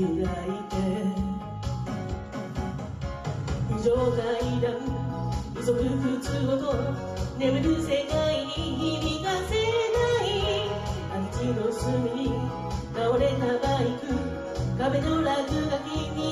揺らいで場外だ急ぐ靴と眠る世界に響かせない。街地の隅に倒れたバイク。壁の落書きに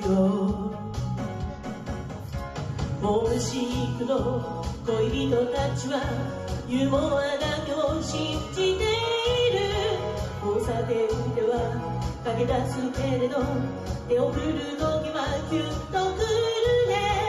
のモーシークの恋人たちはユーモアだけを信じている。交差点では駆け出すけれど手を振る時はキュッとくるね